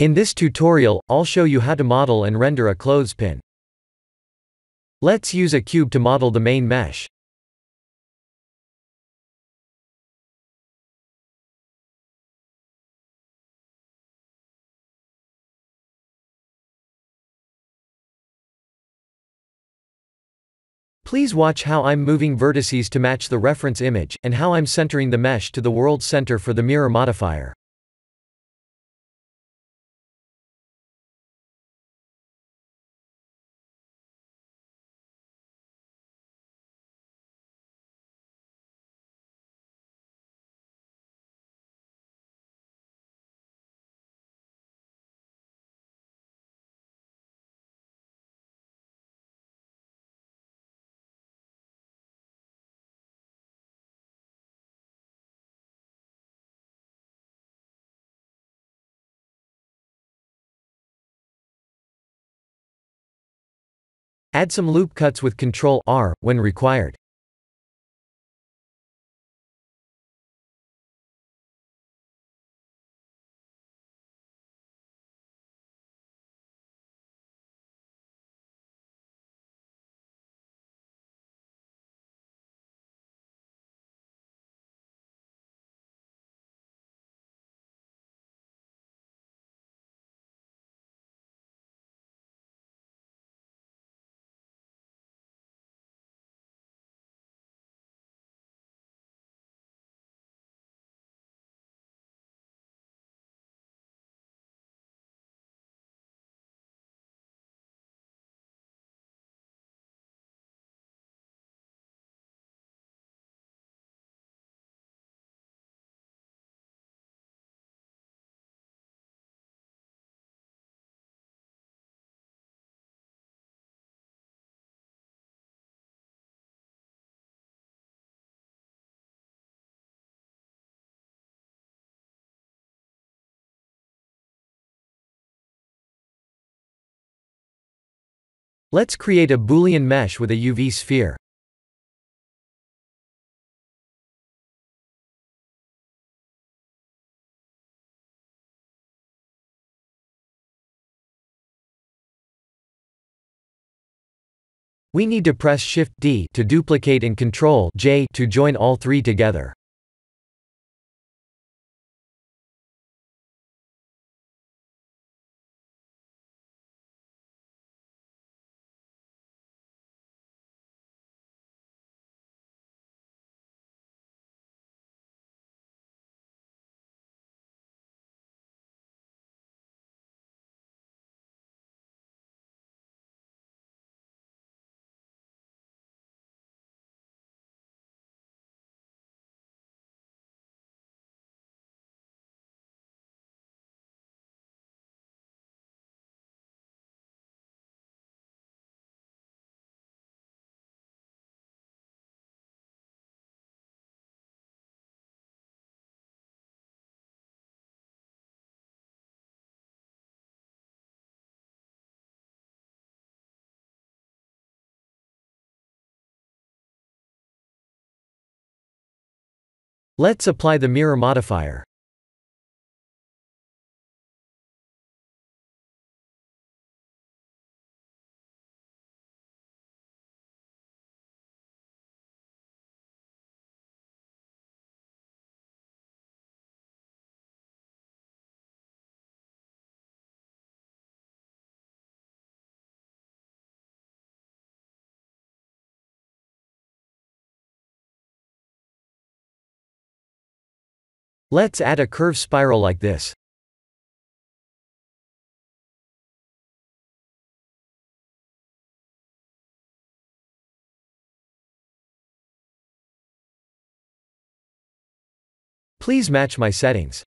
In this tutorial, I'll show you how to model and render a clothespin. Let's use a cube to model the main mesh. Please watch how I'm moving vertices to match the reference image, and how I'm centering the mesh to the world center for the mirror modifier. Add some loop cuts with Ctrl R when required. Let's create a Boolean mesh with a UV sphere. We need to press Shift D to duplicate and Control J to join all three together. Let's apply the mirror modifier. Let's add a curve spiral like this. Please match my settings.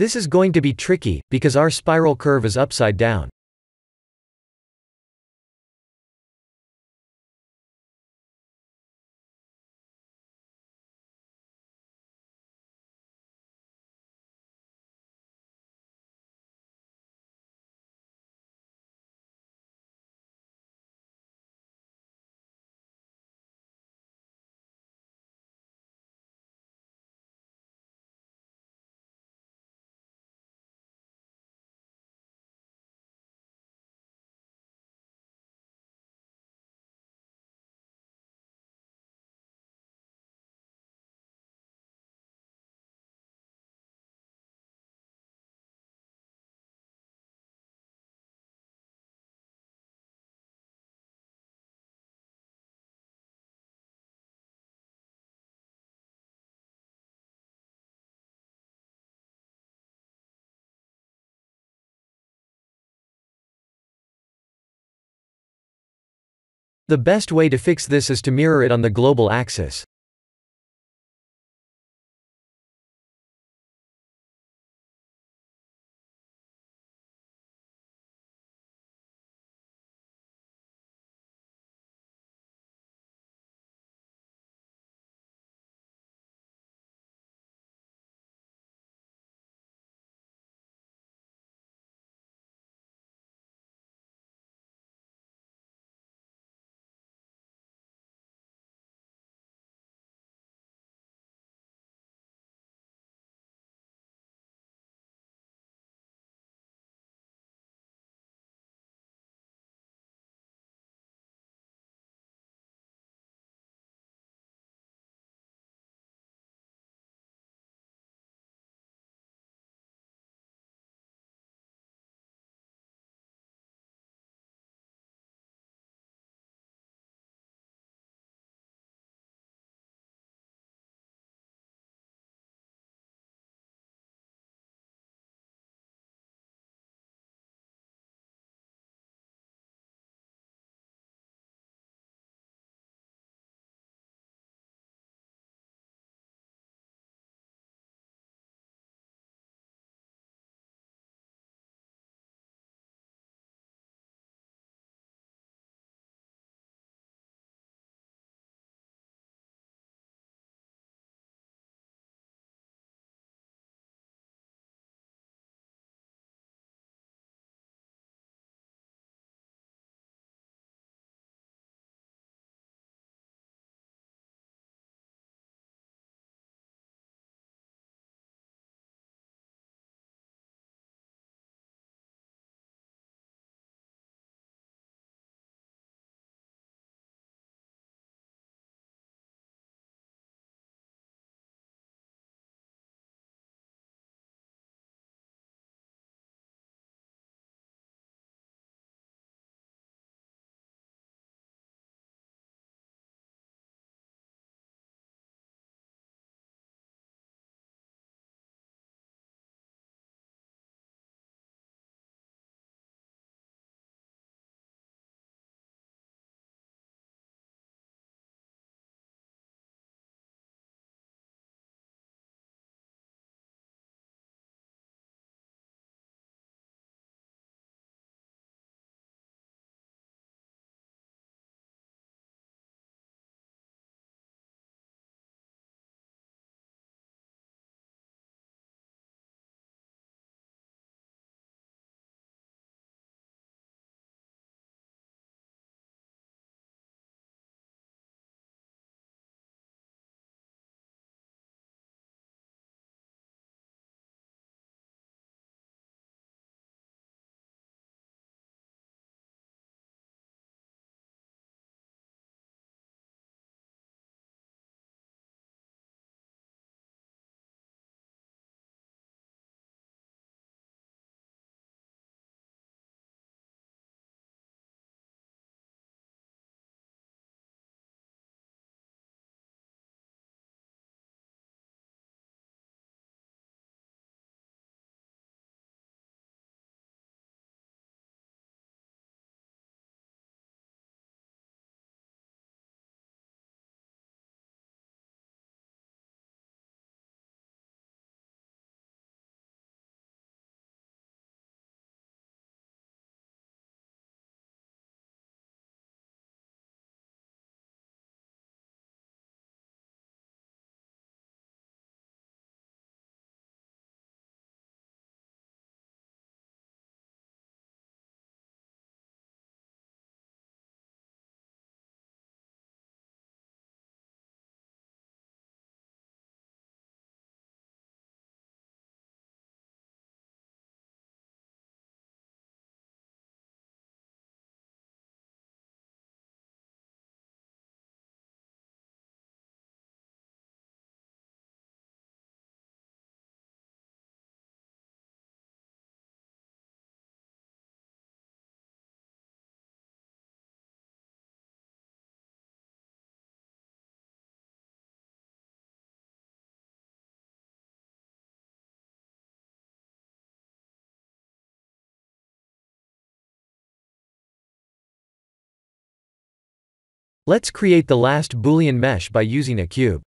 This is going to be tricky, because our spiral curve is upside down. The best way to fix this is to mirror it on the global axis. Let's create the last Boolean mesh by using a cube.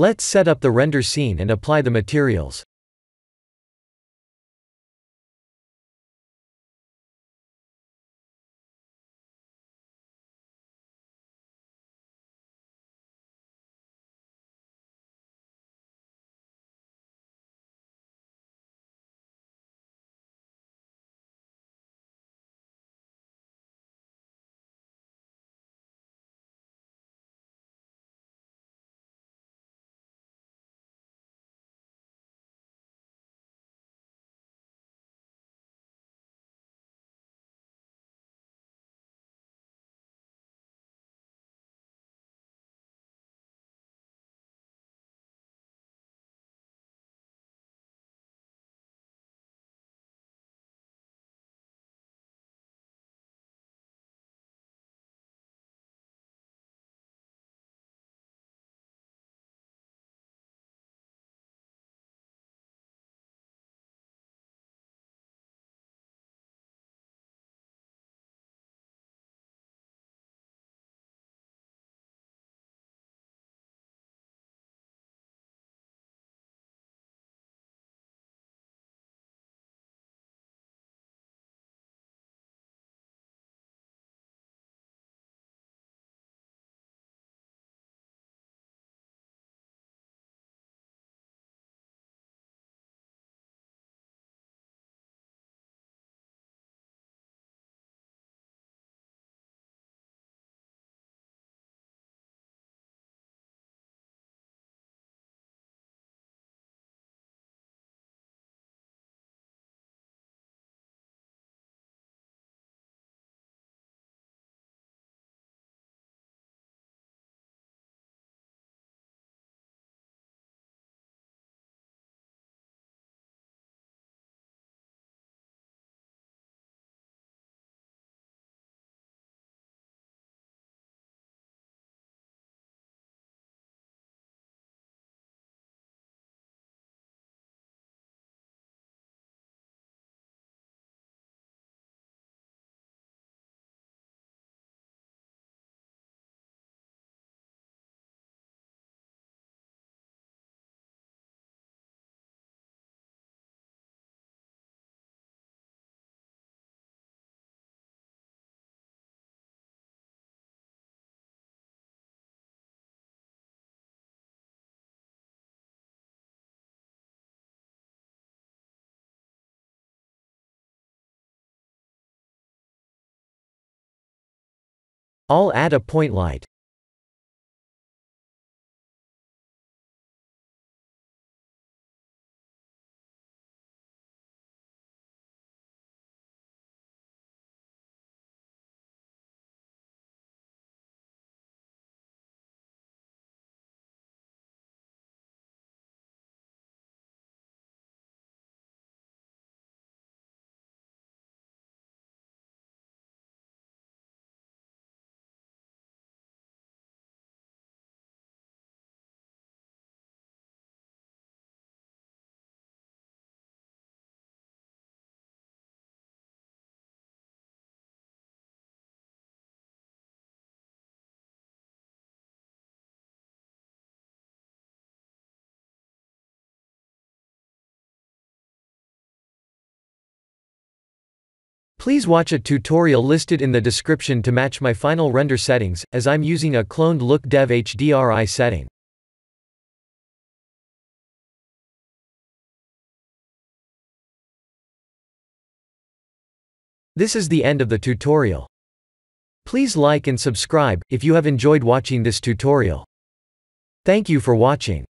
Let's set up the render scene and apply the materials. I'll add a point light. Please watch a tutorial listed in the description to match my final render settings, as I'm using a cloned look dev HDRI setting. This is the end of the tutorial. Please like and subscribe, if you have enjoyed watching this tutorial. Thank you for watching.